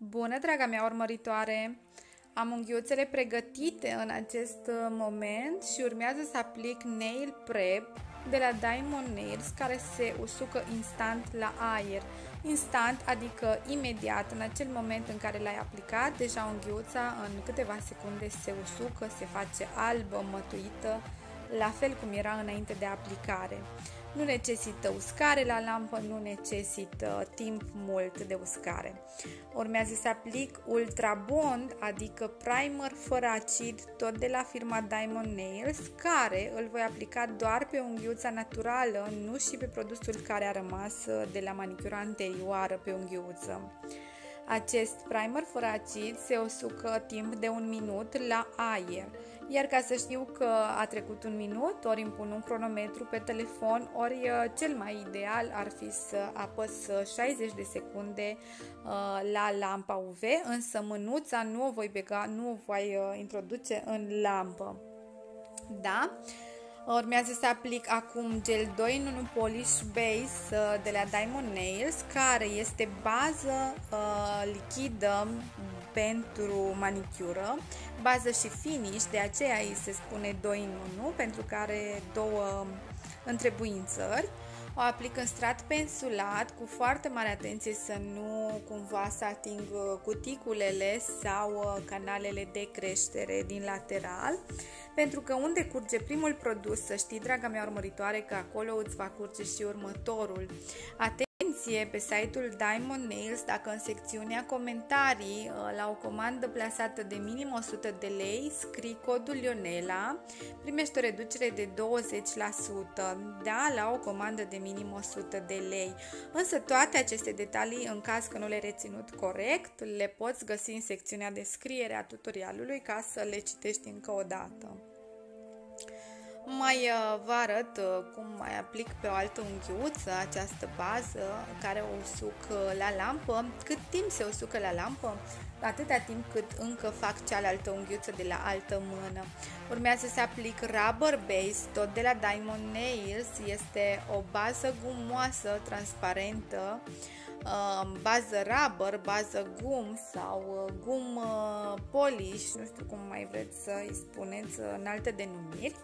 Bună, draga mea urmăritoare! Am unghiuțele pregătite în acest uh, moment și urmează să aplic Nail Prep de la Diamond Nails care se usucă instant la aer. Instant, adică imediat, în acel moment în care l-ai aplicat, deja unghiuța în câteva secunde se usucă, se face albă, mătuită, la fel cum era înainte de aplicare. Nu necesită uscare la lampă, nu necesită timp mult de uscare. Urmează să aplic Ultra Bond, adică primer fără acid, tot de la firma Diamond Nails, care îl voi aplica doar pe unghiuța naturală, nu și pe produsul care a rămas de la manicura anterioară pe unghiuță. Acest primer fără acid se usucă timp de un minut la aer. Iar ca să știu că a trecut un minut, ori îmi pun un cronometru pe telefon, ori uh, cel mai ideal ar fi să apăs 60 de secunde uh, la lampa UV, însă mânuța nu o voi bega, nu o voi uh, introduce în lampă. Da? Urmează să aplic acum gel 2 în 1 Polish Base de la Diamond Nails, care este bază uh, lichidă pentru manicură, bază și finish, de aceea îi se spune 2 în 1, pentru că are două întrebuințări. O aplic în strat pensulat cu foarte mare atenție să nu cumva să ating cuticulele sau canalele de creștere din lateral, pentru că unde curge primul produs, să știi, draga mea urmăritoare, că acolo îți va curge și următorul. Atenție atenție pe site-ul Diamond Nails dacă în secțiunea comentarii uh, la o comandă plasată de minim 100 de lei scrii codul Ionela, primești o reducere de 20%, da, la o comandă de minim 100 de lei. Însă toate aceste detalii, în caz că nu le reținut corect, le poți găsi în secțiunea descriere a tutorialului ca să le citești încă o dată mai uh, vă arăt uh, cum mai aplic pe o altă unghiuță această bază care o usuc uh, la lampă. Cât timp se usucă la lampă? Atâta timp cât încă fac cealaltă unghiuță de la altă mână. Urmează să aplic Rubber Base, tot de la Diamond Nails. Este o bază gumoasă, transparentă, bază rubber, bază gum sau gum polish, nu știu cum mai vreți să îi spuneți în alte denumiri.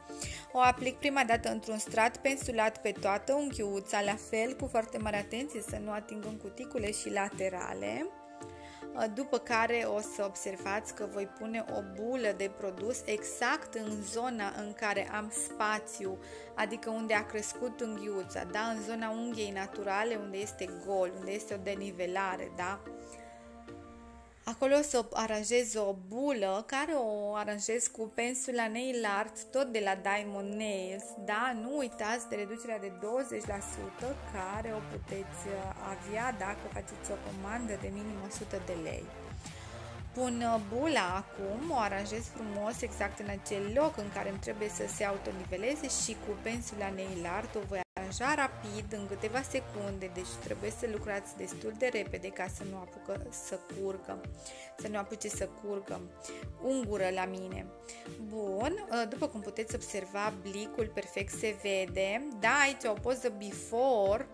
O aplic prima dată într-un strat pensulat pe toată unghiuța, la fel cu foarte mare atenție să nu ating în cuticule și laterale. După care o să observați că voi pune o bulă de produs exact în zona în care am spațiu, adică unde a crescut unghiuța, da? în zona unghiei naturale, unde este gol, unde este o denivelare, da? Acolo o să aranjez o bulă care o aranjez cu pensula nail art tot de la Diamond Nails, da? Nu uitați de reducerea de 20% care o puteți uh, avea dacă faceți o comandă de minim 100 de lei. Pun uh, bula acum, o aranjez frumos exact în acel loc în care îmi trebuie să se autoniveleze și cu pensula nail art o voi aranja rapid în câteva secunde, deci trebuie să lucrați destul de repede ca să nu apucă să curgă, să nu apuce să curgă ungură la mine. Bun, ă, după cum puteți observa, blicul perfect se vede, da, aici o poză before,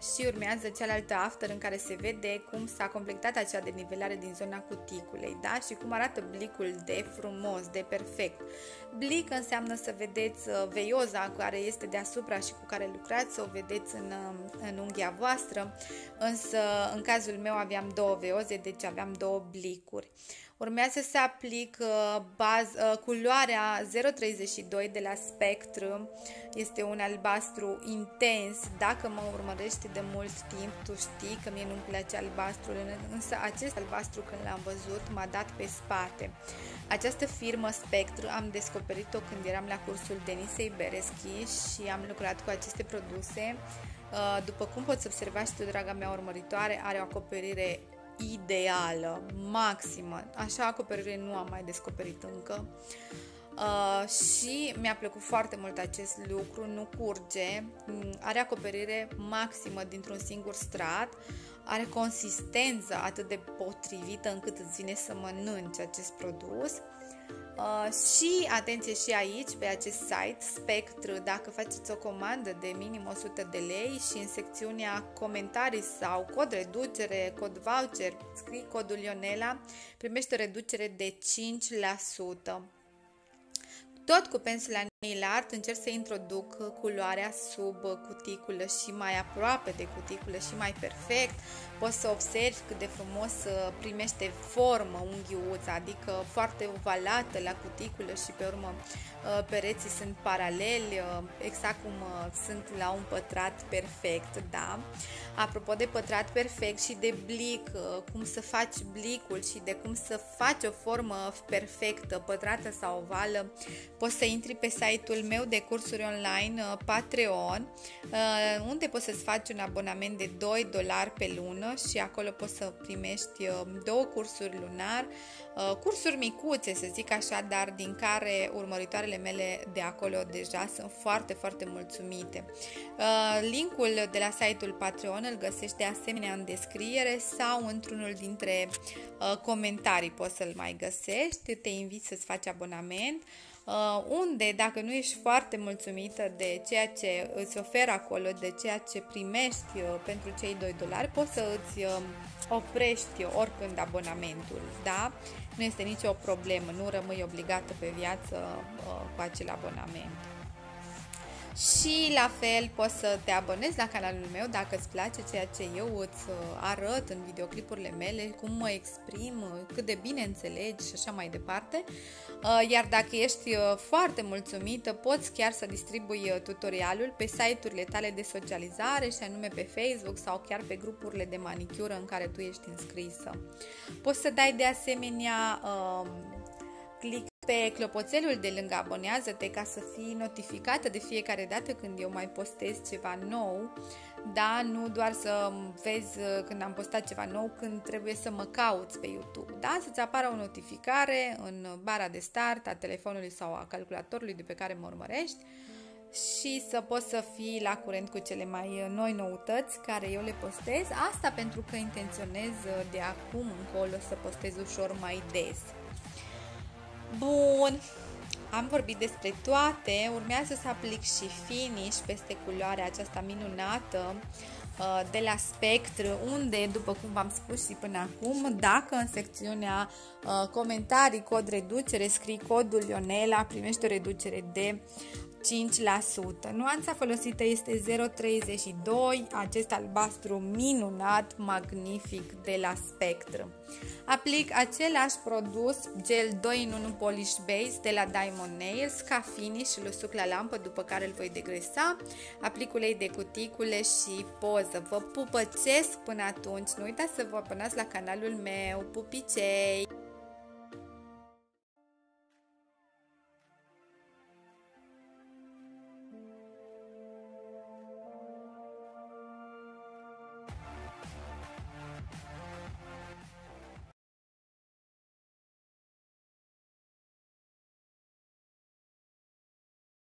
și urmează cealaltă after în care se vede cum s-a completat acea denivelare din zona cuticulei, da? Și cum arată blicul de frumos, de perfect. Blic înseamnă să vedeți uh, veioza care este deasupra și cu care lucrați, să o vedeți în, uh, în unghia voastră, însă în cazul meu aveam două veioze, deci aveam două blicuri. Urmează să aplic uh, baz, uh, culoarea 032 de la Spectrum. Este un albastru intens. Dacă mă urmărești de mult timp, tu știi că mie nu-mi place albastru, însă acest albastru când l-am văzut m-a dat pe spate. Această firmă Spectru am descoperit-o când eram la cursul Denisei Bereschi și am lucrat cu aceste produse. Uh, după cum poți observa și tu, draga mea urmăritoare, are o acoperire ideală, maximă. Așa acoperire nu am mai descoperit încă. Uh, și mi-a plăcut foarte mult acest lucru, nu curge, mm, are acoperire maximă dintr-un singur strat, are consistență atât de potrivită încât îți vine să mănânci acest produs Uh, și, atenție și aici, pe acest site, Spectru, dacă faceți o comandă de minim 100 de lei și în secțiunea comentarii sau cod reducere, cod voucher, scrii codul Ionela, primești o reducere de 5%. Tot cu pensula nail art încerc să introduc culoarea sub cuticulă și mai aproape de cuticulă și mai perfect. Poți să observi cât de frumos uh, primește formă unghiuța, adică foarte ovalată la cuticulă și pe urmă uh, pereții sunt paraleli, uh, exact cum sunt la un pătrat perfect, da? Apropo de pătrat perfect și de blic, cum să faci blicul și de cum să faci o formă perfectă, pătrată sau ovală, poți să intri pe site-ul meu de cursuri online Patreon, unde poți să-ți faci un abonament de 2 dolari pe lună și acolo poți să primești două cursuri lunar, cursuri micuțe, să zic așa, dar din care urmăritoarele mele de acolo deja sunt foarte, foarte mulțumite. Linkul de la site-ul Patreon îl găsești de asemenea în descriere sau într-unul dintre comentarii poți să-l mai găsești. Te invit să-ți faci abonament unde dacă nu ești foarte mulțumită de ceea ce îți oferă acolo, de ceea ce primești pentru cei 2 dolari, poți să îți oprești oricând abonamentul, da? Nu este nicio problemă, nu rămâi obligată pe viață cu acel abonament. Și la fel poți să te abonezi la canalul meu dacă îți place ceea ce eu îți uh, arăt în videoclipurile mele, cum mă exprim, uh, cât de bine înțelegi și așa mai departe. Uh, iar dacă ești foarte mulțumită, poți chiar să distribui tutorialul pe site-urile tale de socializare și anume pe Facebook sau chiar pe grupurile de manicură în care tu ești înscrisă. Poți să dai de asemenea click pe clopoțelul de lângă abonează-te ca să fii notificată de fiecare dată când eu mai postez ceva nou, da, nu doar să vezi uh, când am postat ceva nou, când trebuie să mă cauți pe YouTube, da, să-ți apară o notificare în bara de start a telefonului sau a calculatorului de pe care mă urmărești și să poți să fii la curent cu cele mai noi noutăți care eu le postez. Asta pentru că intenționez de acum încolo să postez ușor mai des. Bun, am vorbit despre toate, urmează să aplic și finish peste culoarea aceasta minunată uh, de la Spectru, unde, după cum v-am spus și până acum, dacă în secțiunea uh, comentarii cod reducere scrii codul Ionela, primești o reducere de 5%. Nuanța folosită este 032, acest albastru minunat, magnific de la Spectrum. Aplic același produs, gel 2 in 1 Polish Base de la Diamond Nails ca finish și îl suc la lampă după care îl voi degresa. Aplic ulei de cuticule și poză. Vă pupăcesc până atunci. Nu uitați să vă abonați la canalul meu. Pupicei!